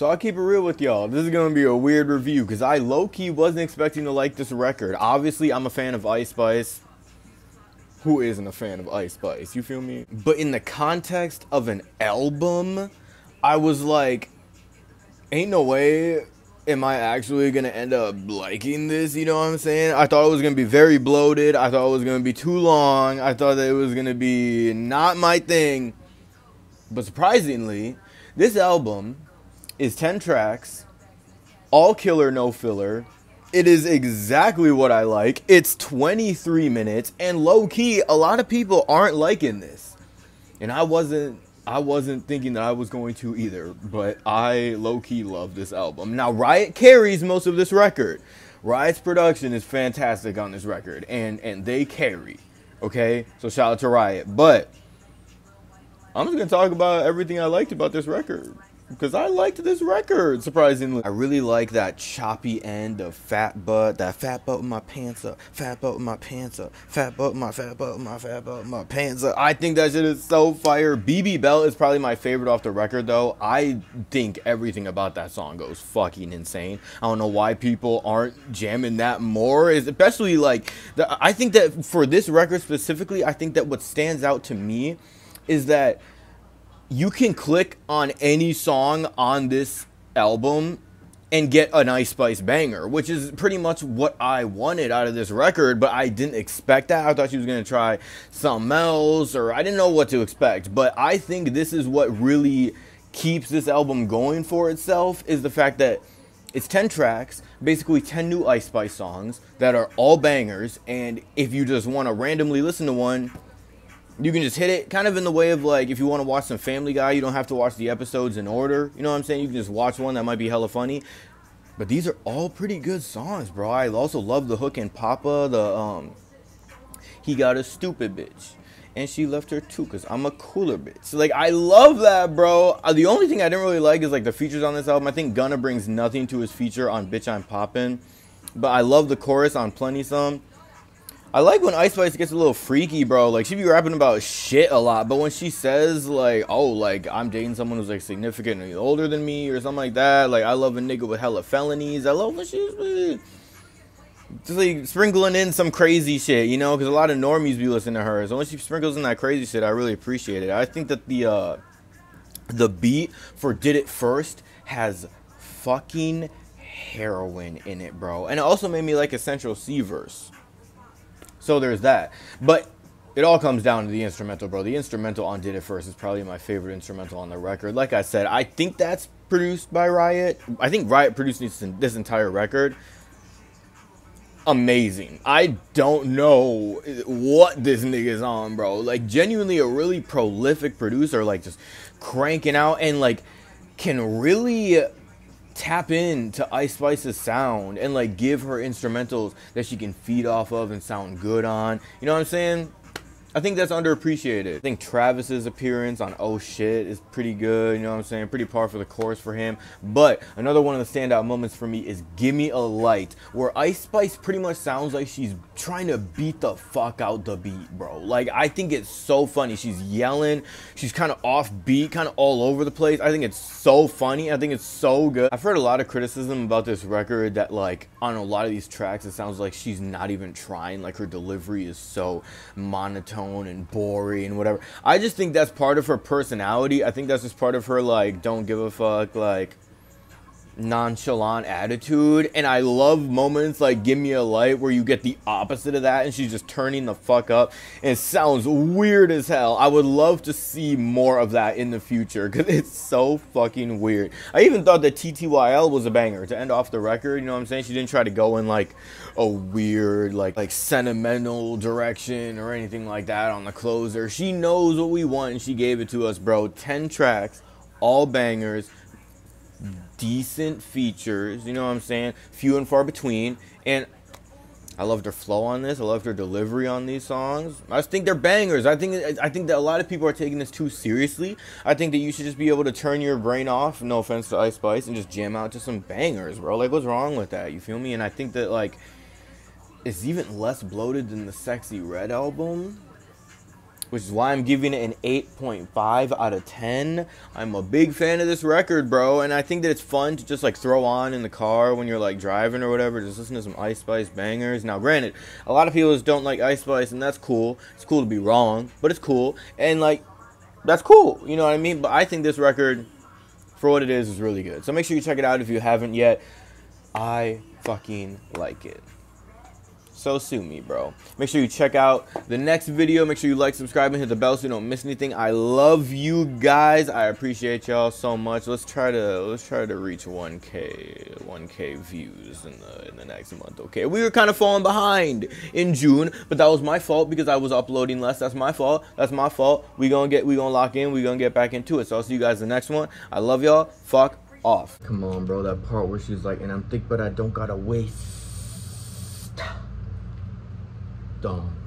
So I'll keep it real with y'all. This is gonna be a weird review because I low key wasn't expecting to like this record. Obviously, I'm a fan of Ice Spice. Who isn't a fan of Ice Spice? You feel me? But in the context of an album, I was like, ain't no way am I actually gonna end up liking this? You know what I'm saying? I thought it was gonna be very bloated. I thought it was gonna be too long. I thought that it was gonna be not my thing. But surprisingly, this album is 10 tracks, all killer, no filler. It is exactly what I like. It's 23 minutes, and low key, a lot of people aren't liking this. And I wasn't I wasn't thinking that I was going to either, but I low key love this album. Now, Riot carries most of this record. Riot's production is fantastic on this record, and and they carry. Okay, so shout out to Riot. But I'm just gonna talk about everything I liked about this record because I liked this record surprisingly. I really like that choppy end of Phat Butt, that fat butt with my pants up, fat butt with my pants up, fat butt with my fat butt with my fat butt with my pants up. I think that shit is so fire. BB Belt is probably my favorite off the record though. I think everything about that song goes fucking insane. I don't know why people aren't jamming that more, Is especially like the, I think that for this record specifically, I think that what stands out to me is that you can click on any song on this album and get an Ice Spice banger, which is pretty much what I wanted out of this record, but I didn't expect that. I thought she was going to try something else, or I didn't know what to expect. But I think this is what really keeps this album going for itself is the fact that it's 10 tracks, basically 10 new Ice Spice songs that are all bangers, and if you just want to randomly listen to one, you can just hit it kind of in the way of like if you want to watch some family guy you don't have to watch the episodes in order you know what i'm saying? You can just watch one that might be hella funny. But these are all pretty good songs bro. I also love the hook in papa the um he got a stupid bitch and she left her too because i'm a cooler bitch. So, like i love that bro. Uh, the only thing i didn't really like is like the features on this album. I think gunna brings nothing to his feature on bitch i'm poppin but i love the chorus on Plenty Sun I like when Ice Spice gets a little freaky, bro. Like she be rapping about shit a lot, but when she says like, "Oh, like I'm dating someone who's like significantly older than me" or something like that, like I love a nigga with hella felonies. I love when she's just like sprinkling in some crazy shit, you know, because a lot of normies be listening to her. So when she sprinkles in that crazy shit, I really appreciate it. I think that the uh the beat for "Did It First has fucking heroin in it, bro, and it also made me like a Central Cee verse. So there's that. But it all comes down to the instrumental, bro. The instrumental on Did It First is probably my favorite instrumental on the record. Like I said, I think that's produced by Riot. I think Riot produced this, entire record. Amazing. I don't know what this nigga's on, bro. Like, genuinely a really prolific producer, like, just cranking out and, like, can really tap into Ice Spice's sound and like give her instrumentals that she can feed off of and sound good on. You know what I'm saying? I think that's underappreciated. I think Travis's appearance on Oh Shit is pretty good, you know what I'm saying? Pretty par for the course for him. But another one of the standout moments for me is Gimme a Light, where Ice Spice pretty much sounds like she's trying to beat the fuck out the beat, bro. Like, I think it's so funny. She's yelling, she's kind of off beat, kind of all over the place. I think it's so funny. I think it's so good. I've heard a lot of criticism about this record that, like, on a lot of these tracks, it sounds like she's not even trying. Like, her delivery is so monotone monotone and boring and whatever. I just think that's part of her personality. I think that's just part of her like don't give a fuck like nonchalant attitude and I love moments like Give Me a Light where you get the opposite of that and she's just turning the fuck up and it sounds weird as hell. I would love to see more of that in the future because it's so fucking weird. I even thought that TTYL was a banger to end off the record, you know what I'm saying? She didn't try to go in like a weird like like sentimental direction or anything like that on the closer. She knows what we want and she gave it to us, bro. 10 tracks, all bangers decent features, you know what I'm saying? Few and far between. And I loved her flow on this. I loved her delivery on these songs. I just think they're bangers. I think I think that a lot of people are taking this too seriously. I think that you should just be able to turn your brain off, no offense to Ice Spice, and just jam out to some bangers, bro. Like what's wrong with that? You feel me? And I think that like it's even less bloated than the Sexyy Red album which is why I'm giving it an 8.5 out of 10. I'm a big fan of this record, bro, and I think that it's fun to just like throw on in the car when you're like driving or whatever. Just listen to some Ice Spice bangers. Now, granted, a lot of people just don't like Ice Spice, and that's cool. It's cool to be wrong, but it's cool, and like that's cool. You know what I mean? But I think this record, for what it is, is really good. So make sure you check it out if you haven't yet. I fucking like it. So sue me, bro. Make sure you check out the next video. Make sure you like, subscribe, and hit the bell so you don't miss anything. I love you guys. I appreciate y'all so much. Let's try to let's try to reach 1K 1K views in the in the next month. Okay, we were kind of falling behind in June, but that was my fault because I was uploading less. That's my fault. That's my fault. We gonna get we gonna lock in. We gonna get back into it. So I'll see you guys the next one. I love y'all. Fuck off. Come on, bro. That part where she's like, and I'm thick, but I don't gotta waste. Dumb.